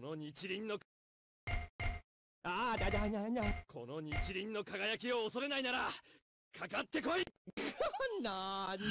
この日輪のああだだにゃにゃ。この日輪の輝きを恐れないならかかってこい。なんで